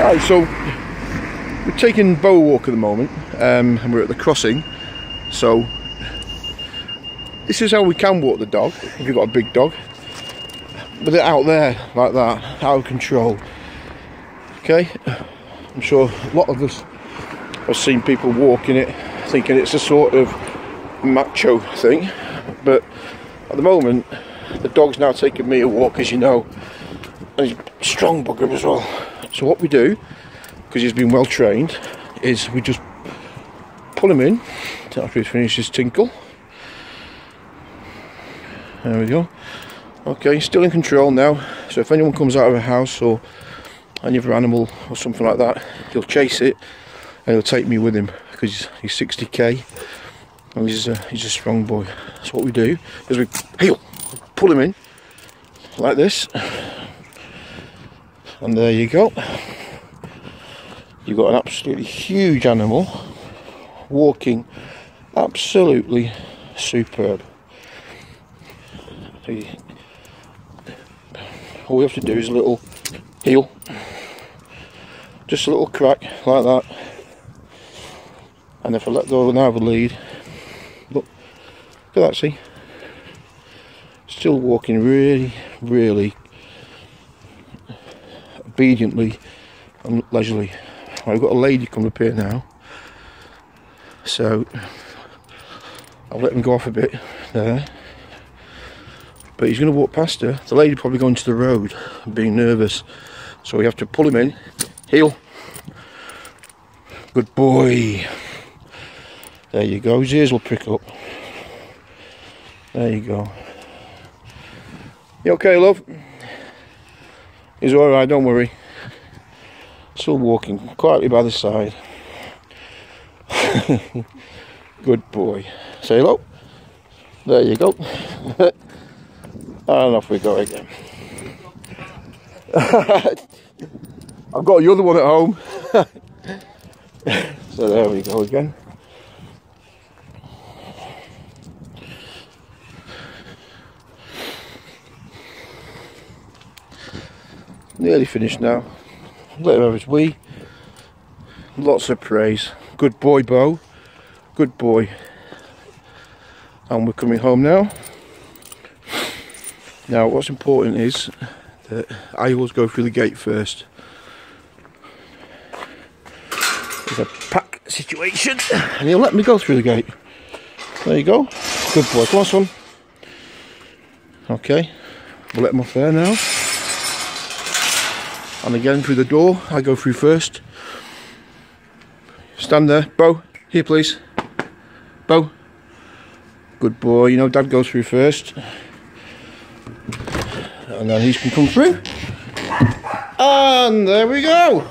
Right, so we're taking Beau walk at the moment, um, and we're at the crossing. So this is how we can walk the dog if you've got a big dog. With it out there like that, out of control. Okay, I'm sure a lot of us have seen people walking it, thinking it's a sort of macho thing, but at the moment, the dog's now taking me a walk, as you know, strong bugger as well. So what we do, because he's been well trained, is we just pull him in after he's finished his tinkle. There we go. Okay, still in control now. So if anyone comes out of a house or any other animal or something like that, he'll chase it and he'll take me with him because he's 60k and he's a, he's a strong boy. So what we do is we heel, pull him in like this and there you go. You've got an absolutely huge animal walking absolutely superb. All we have to do is a little heel just a little crack like that. And if I let go now the lead look look at that see? Still walking really really obediently and leisurely. I've got a lady coming up here now, so I'll let him go off a bit there. But he's going to walk past her. The lady probably going to the road, being nervous, so we have to pull him in. Heel. Good boy. There you go. His ears will prick up. There you go. You okay, love? He's alright, don't worry. Still walking quietly by the side. Good boy. Say hello. There you go. and off we go again. I've got the other one at home. so there we go again. Nearly finished now. Let him have his wee. Lots of praise. Good boy, Beau. Good boy. And we're coming home now. Now, what's important is that I always go through the gate first. It's a pack situation, and he'll let me go through the gate. There you go. Good boy. Come on, son. Okay, we'll let him off there now and again through the door. I go through first. Stand there. Beau here please. Beau. Good boy. You know dad goes through first. And then he can come through. And there we go